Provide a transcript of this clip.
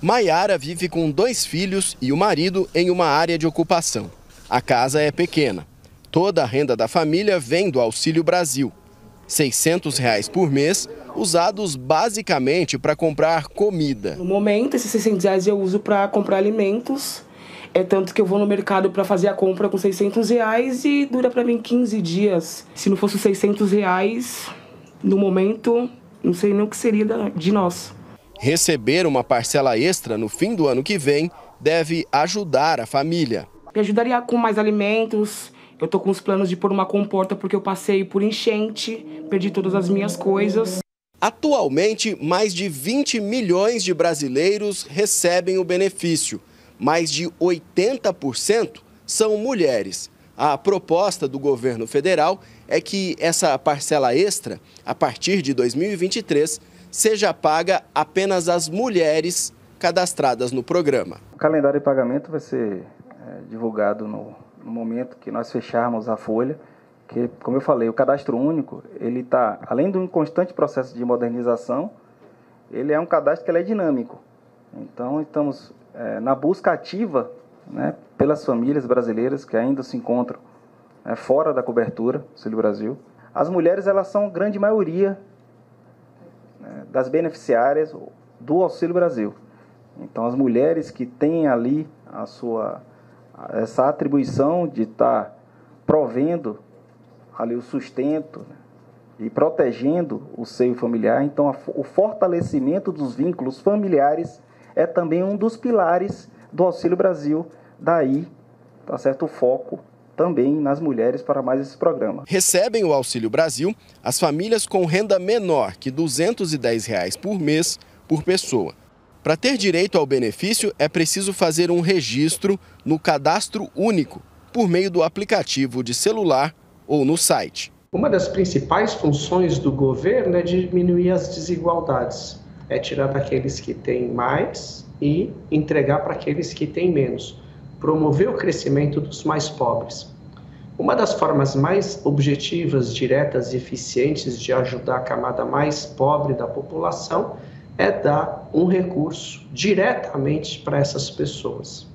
Maiara vive com dois filhos e o marido em uma área de ocupação. A casa é pequena. Toda a renda da família vem do Auxílio Brasil. 600 reais por mês, usados basicamente para comprar comida. No momento, esses 600 reais eu uso para comprar alimentos. É tanto que eu vou no mercado para fazer a compra com 600 reais e dura para mim 15 dias. Se não fosse 600 reais, no momento, não sei nem o que seria de nós. Receber uma parcela extra no fim do ano que vem deve ajudar a família. Me ajudaria com mais alimentos. Eu estou com os planos de pôr uma comporta porque eu passei por enchente, perdi todas as minhas coisas. Atualmente, mais de 20 milhões de brasileiros recebem o benefício. Mais de 80% são mulheres. A proposta do governo federal é que essa parcela extra, a partir de 2023, seja paga apenas às mulheres cadastradas no programa. O calendário de pagamento vai ser é, divulgado no, no, momento que nós fecharmos a folha, que, como eu falei, o cadastro único, ele está, além de um constante processo de modernização, ele é um cadastro que é dinâmico. Então, estamos é, na busca ativa né, pelas famílias brasileiras que ainda se encontram é, fora da cobertura Auxílio Brasil. As mulheres, elas são grande maioria das beneficiárias do Auxílio Brasil. Então, as mulheres que têm ali a sua essa atribuição de estar provendo ali o sustento né, e protegendo o seio familiar, então a, o fortalecimento dos vínculos familiares é também um dos pilares do Auxílio Brasil. Daí, tá certo o foco também nas mulheres para mais esse programa. Recebem o Auxílio Brasil as famílias com renda menor que 210 reais por mês por pessoa. Para ter direito ao benefício, é preciso fazer um registro no Cadastro Único, por meio do aplicativo de celular ou no site. Uma das principais funções do governo é diminuir as desigualdades, é tirar daqueles que têm mais e entregar para aqueles que têm menos promover o crescimento dos mais pobres. Uma das formas mais objetivas, diretas e eficientes de ajudar a camada mais pobre da população é dar um recurso diretamente para essas pessoas.